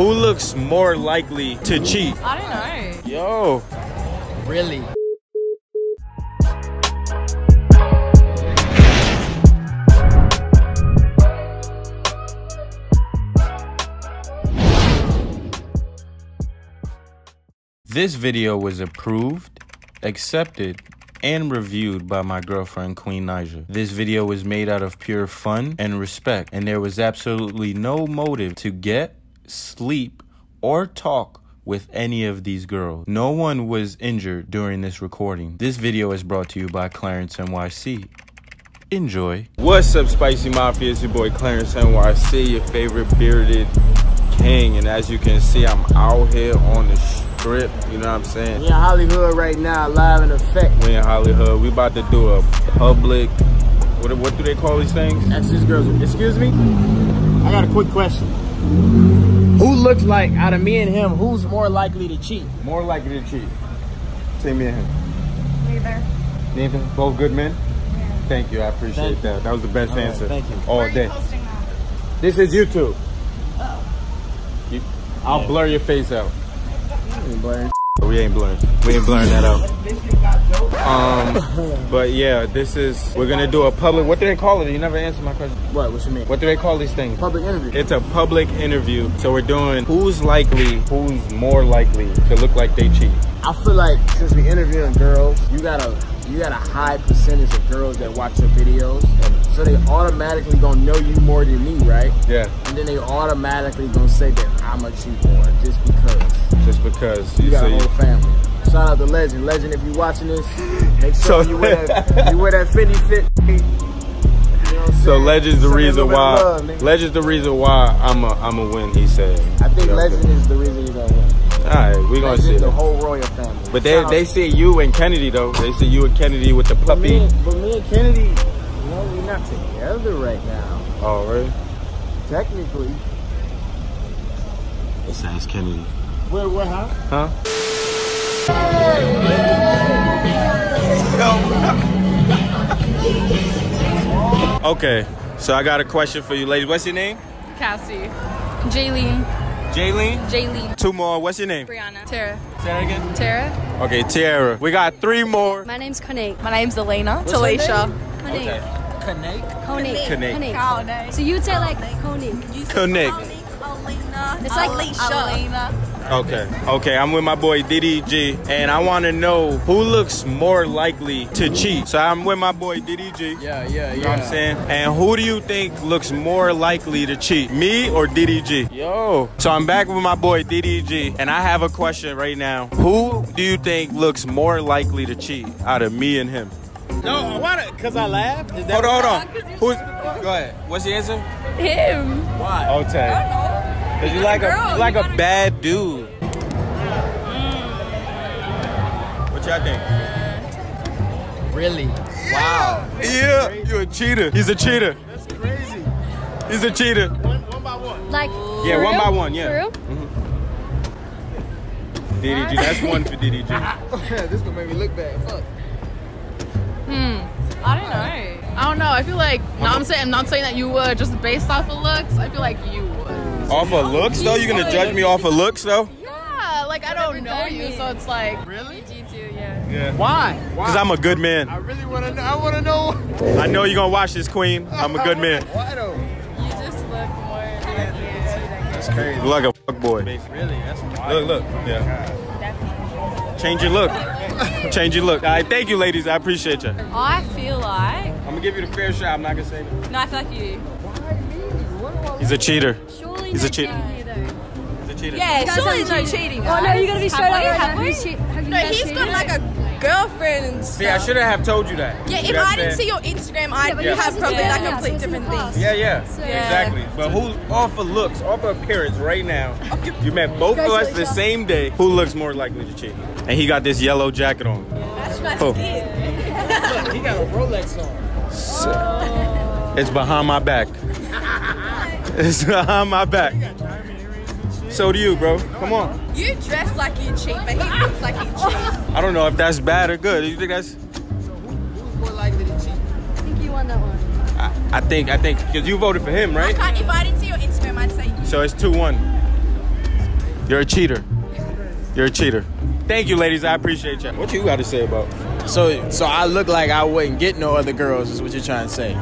Who looks more likely to cheat? I don't know. Yo. Really? This video was approved, accepted, and reviewed by my girlfriend Queen Naija. This video was made out of pure fun and respect, and there was absolutely no motive to get, sleep, or talk with any of these girls. No one was injured during this recording. This video is brought to you by Clarence NYC. Enjoy. What's up, Spicy Mafia? It's your boy Clarence NYC, your favorite bearded king. And as you can see, I'm out here on the strip. You know what I'm saying? We in Hollywood right now, live in effect. We in Hollywood. We about to do a public. What, what do they call these things? Ask these girls, excuse me? I got a quick question. Who looks like, out of me and him, who's more likely to cheat? More likely to cheat. Say me and him. Neither. Neither. Both good men. Yeah. Thank you. I appreciate Thank you. that. That was the best All right, answer. thank you. All Where are day. you posting that? This is YouTube. Oh. You, I'll blur your face out. We ain't blurring. We ain't blurring that out. Um, but yeah, this is. We're gonna do a public. What do they call it? You never answered my question. What, what you mean? What do they call these things? Public interview. It's a public interview. So we're doing who's likely, who's more likely to look like they cheat. I feel like since we interviewing girls, you got a you got a high percentage of girls that watch your videos, and so they automatically gonna know you more than me, right? Yeah, And then they automatically gonna say that I'm a cheat more just because just because you got so a whole family. Shout out to Legend. Legend, if you watching this, make sure So- you wear that you wear that Fendi fit. You know what I'm So? Legend's the reason little bit of why. love. Legend's the reason why I'm a I'm a win. He said. I think Legend is the reason you're gonna win. All right, we gonna see. the whole royal family. But they they see you and Kennedy though. They see you and Kennedy with the But me, puppy. but me and Kennedy, you know, we're not together right now. Oh really? Technically. He says Kennedy. Where, where, huh? Huh? Okay, so I got a question for you, ladies. What's your name? Cassie. Jaylene. Jaylene. Jaylene. Two more. What's your name? Brianna. Tara. Say that again. Tara. Okay, Tiara. We got three more. My name's Konik. My name's Elena. What's her Talisha. Konik. Connect. Konik. Konik. Konik. So you would say like Konik. Connect. It's like Elena. Okay. Okay, I'm with my boy DDG, and I want to know who looks more likely to cheat. So I'm with my boy DDG. Yeah, yeah, You know what I'm saying? And who do you think looks more likely to cheat? Me or DDG? Yo. So I'm back with my boy DDG, and I have a question right now. Who do you think looks more likely to cheat out of me and him? No, why? Because I laughed? Hold on, hold on. Who's? Go ahead. What's the answer? Him. Why? Okay. Cause you like a Girl, you like you a gotta- bad dude. What y'all think? Really? Wow. Yeah, you a cheater. He's a cheater. That's crazy. He's a cheater. One, one by one. like. Yeah, for one real? by one, yeah. For real? DDG, that's one for DDG. this gonna make me look bad. Fuck. Hmm. I don't know. I don't know. I feel like no, I'm saying I'm not saying that you would just based off of looks. I feel like you would. Off of looks though? You're gonna judge me off of looks though? Yeah, like I don't know you, so it's like Really? you too, yeah. Yeah. Why? Why? Cause I'm a good man. I really want to know. I want to know. I know you're gonna watch this, Queen. I'm a good man. Why though? You just look more like you than That's crazy. Look like a fuck boy. Really? That's wild. Look, look. Yeah. Change your look. Change your look. All right, thank you, ladies. I appreciate you. I feel like I'm gonna give you the fair shot. I'm not gonna say that. no, I feel like you. He's a cheater. Surely He's it no cheating here though. He's a. Yeah, You guys surely haven't no cheated. cheating. Oh no, you gotta be guys. straight Have up we? Have we? Have you No, guys he's cheated? got like a girlfriend and stuff. See, I shouldn't have told you that. Yeah, if I understand? didn't see your Instagram, I'd but he have probably done like that, so complete it's different past. things. Yeah, yeah, So- exactly. But who's off of looks, off of appearance right now? You met both of us the Congratulations. same day. Who looks more likely to cheat? And he got this yellow jacket on. That's my Oh. skin. Look, he got a Rolex on. It's behind my back. It's behind uh, my back. So do you, bro. Come on. You dress like you cheat, but he looks like he cheats. I don't know if that's bad or good. You think that's? Who's more likely to cheat? I think you won that one. I, I think I think because you voted for him, I right? can't. If I didn't see your Instagram, I'd say you. So it's two one. You're a cheater. You're a cheater. Thank you, ladies. I appreciate you. What you got to say about? So, so I look like I wouldn't get no other girls, is what you're trying to say.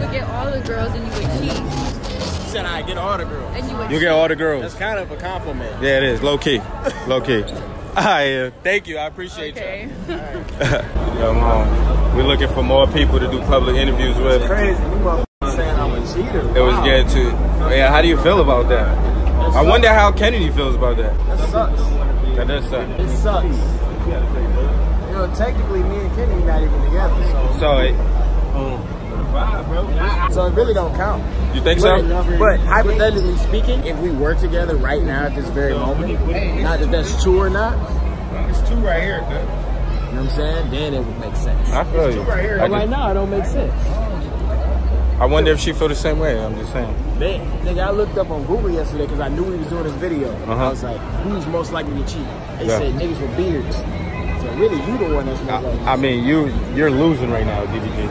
You would get all the girls and you would cheat. You said I get all the girls. And you would You get all the girls. That's kind of a compliment. Yeah, it is. Low key. Low key. All right, yeah. Thank you. I appreciate Okay. you. Yo, mom. We're looking for more people to do public interviews with. Crazy. You motherfuckers saying I'm a cheater. It was Wow. getting to. Yeah, how do you feel about that? I wonder how Kennedy feels about that. That sucks. That does suck. It sucks. You know, technically, me and Kenny not even together, so So, it, um, so it really don't count. you think But, so? but hypothetically speaking, if we were together right now at this very moment, not that that's true or not, It's two right here. you know what I'm saying? Then it would make sense. I feel you. I, But right just, now, it don't make sense. I wonder if she feel the same way. I'm just saying. Man, nigga, I looked up on Google yesterday because I knew we was doing this video. Uh-huh. I was like, who's most likely to cheat? They Yeah. said niggas with beards. So really, you the one that's most likely. I mean, you you're losing right now, DDG.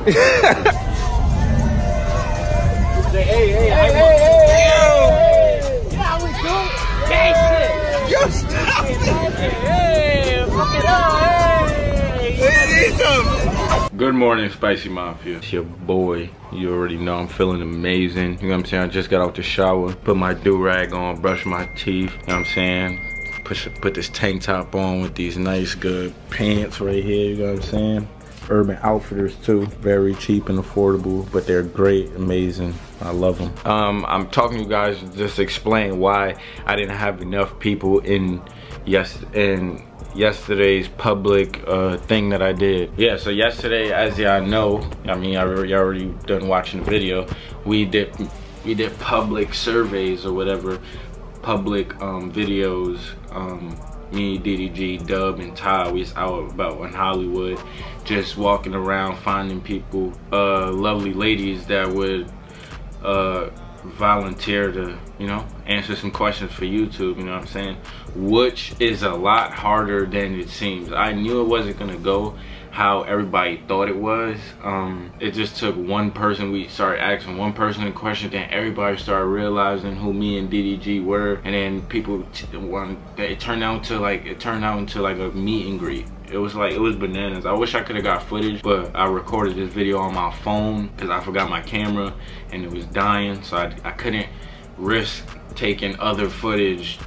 Hey, hey, hey, hey, hey, hey, hey. Hey. Good morning, Spicy Mafia. It's your boy. You already know I'm feeling amazing. You know what I'm saying? I just got out the shower, put my do-rag on, brush my teeth. You know what I'm saying? Put this tank top on with these nice, good pants right here. You know what I'm saying? Urban Outfitters too. Very cheap and affordable, but they're great, amazing. I love them. Um, I'm talking to you guys just explain why I didn't have enough people in yes in yesterday's public uh, thing that I did. Yeah, so yesterday, as y'all know, I mean, I already, already done watching the video. We did we did public surveys or whatever, public um, videos. Um, me, DDG, Dub, and Ty, we was out about in Hollywood, just walking around finding people, uh, lovely ladies that would uh, volunteer to, you know, answer some questions for YouTube, you know what I'm saying? Which is a lot harder than it seems. I knew it wasn't gonna go how everybody thought it was. Um, it just took one person, we started asking one person a question, then everybody started realizing who me and DDG were, and then people, one, it turned out to like, it turned out into like a meet and greet. It was like, it was bananas. I wish I could have got footage, but I recorded this video on my phone because I forgot my camera and it was dying. So I, I couldn't risk taking other footage,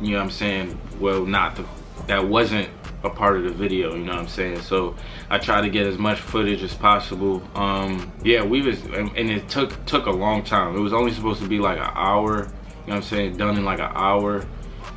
you know what I'm saying? Well, not the, that wasn't a part of the video, you know what I'm saying? So I try to get as much footage as possible. Um, yeah, we was, and, it took, took a long time. It was only supposed to be like an hour, you know what I'm saying? Done in like an hour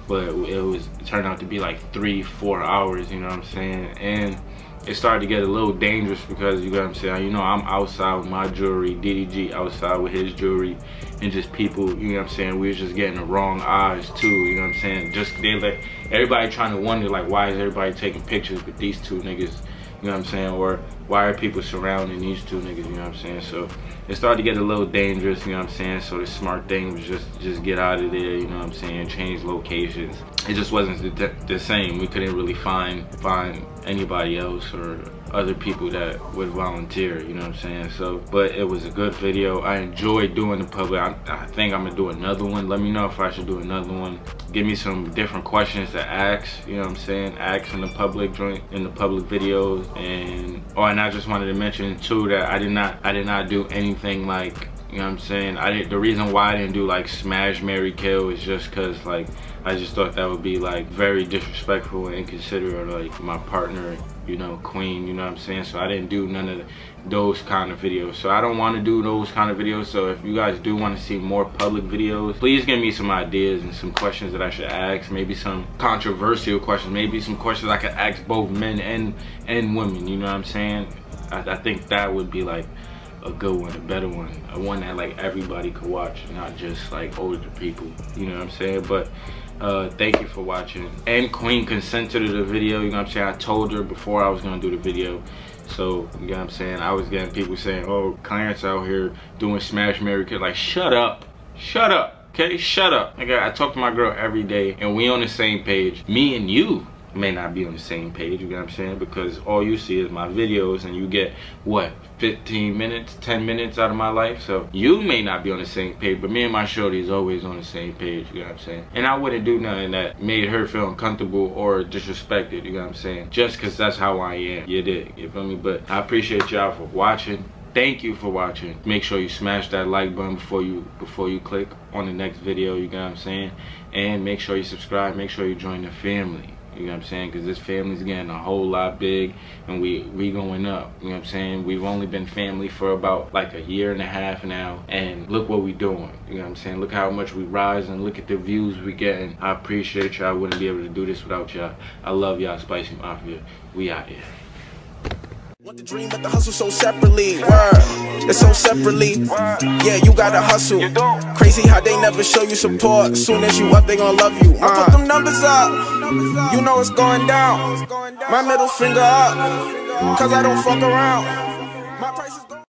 but it was it turned out to be like three four hours you know what i'm saying and it started to get a little dangerous because you know what i'm saying? You know i'm outside with my jewelry ddg outside with his jewelry and just people you know what i'm saying? We was just getting the wrong eyes too you know what i'm saying? Just they like everybody trying to wonder like why is everybody taking pictures with these two niggas you know what I'm saying? Or why are people surrounding these two niggas, you know what I'm saying? So it started to get a little dangerous, you know what I'm saying? So the smart thing was just just get out of there, you know what I'm saying? Change locations. It just wasn't the, the same. We couldn't really find find anybody else or other people that would volunteer, you know what I'm saying? So, but it was a good video. I enjoyed doing the public. I, I think I'm gonna do another one. Let me know if I should do another one. Give me some different questions to ask, you know what I'm saying? Ask in the public joint, in the public videos. And, oh, and I just wanted to mention too that I did not, I did not do anything like, you know what I'm saying? I did, the reason why I didn't do like smash, marry kill is just cause like, I just thought that would be like very disrespectful and inconsiderate like my partner, you know, queen, you know what I'm saying? So I didn't do none of those kind of videos. So I don't want to do those kind of videos. So if you guys do want to see more public videos, please give me some ideas and some questions that I should ask. Maybe some controversial questions. Maybe some questions I could ask both men and and women. You know what I'm saying? I, I think that would be like a good one, a better one, a one that like everybody could watch, not just like older people. You know what I'm saying? But uh, thank you for watching. And Queen consented to the video. You know what I'm saying? I told her before I was gonna do the video. So, you know what I'm saying? I was getting people saying, oh, Clarence out here doing Smash Marry Kill. Like, shut up. Shut up. Okay? Shut up. Like, I talk to my girl every day and we on the same page. Me and you may not be on the same page, you know what I'm saying? Because all you see is my videos and you get what 15 minutes, 10 minutes out of my life. So you may not be on the same page, but me and my shorty is always on the same page, you know what I'm saying? And I wouldn't do nothing that made her feel uncomfortable or disrespected, you know what I'm saying? Just cause that's how I am. You did, you feel me? But I appreciate y'all for watching thank you for watching make sure you smash that like button before you before you click on the next video you know what i'm saying and make sure you subscribe make sure you join the family you know what I'm saying? Because this family's getting a whole lot big and we we going up. You know what I'm saying? We've only been family for about like a year and a half now. And look what we doing. You know what I'm saying? Look how much we rise and look at the views we getting. I appreciate y'all. I wouldn't be able to do this without y'all. I love y'all, Spicy Mafia. We out here. Want the dream, but the hustle so separately. Word, it's so separately. Yeah, you gotta hustle. Crazy how they never show you support. Soon as you up, they gon' love you. I put uh. them numbers up. You know it's going down. My middle finger up. Cause I don't fuck around. My price is